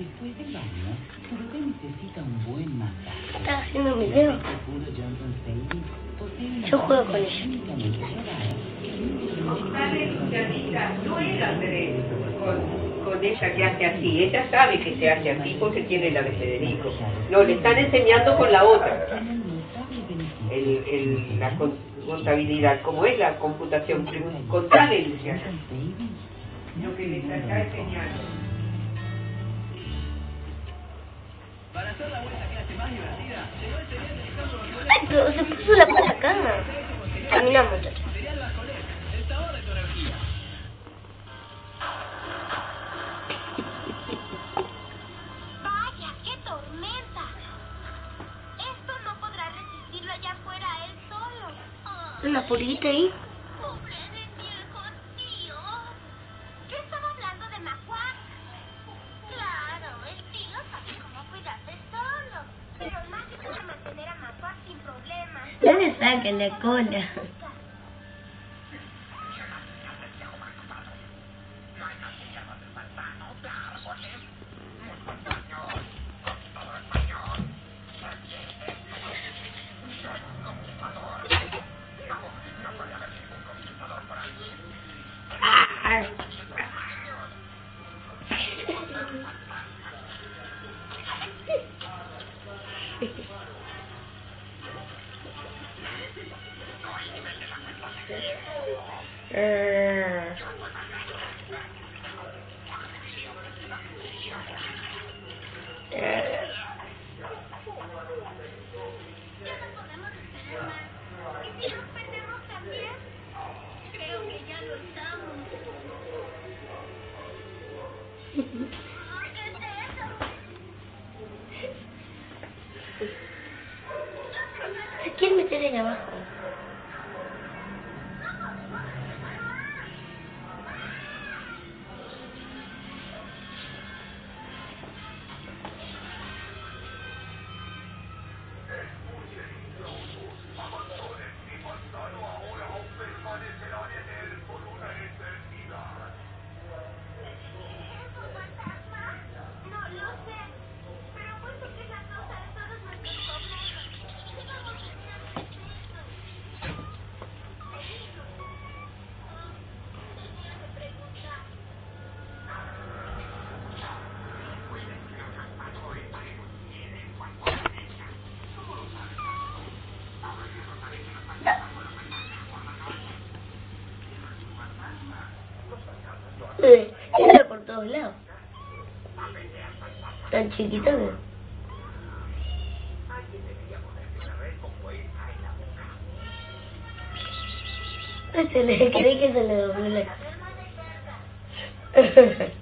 Después del baño, tu bebé necesita un buen masaje. Está haciendo un video. Yo juego con ella. no era Andrés con, con ella que hace así. Ella sabe que se hace así porque tiene la de Federico. No, le están enseñando con la otra. El, el, la con- contabilidad, como es la computación. Contale, Luciana. Lo que les está enseñando. Ay, pero se puso la pata acá. Caminamos, muchachos. Vaya, qué tormenta. Esto no podrá resistirlo allá afuera él solo. Una pulguita ahí. pobre problemas. No le saquen la cola. Eso? Se quiere meter ahí abajo. Entra por todos lados. Tan chiquito que... Se le cree que se le dobló la cara. en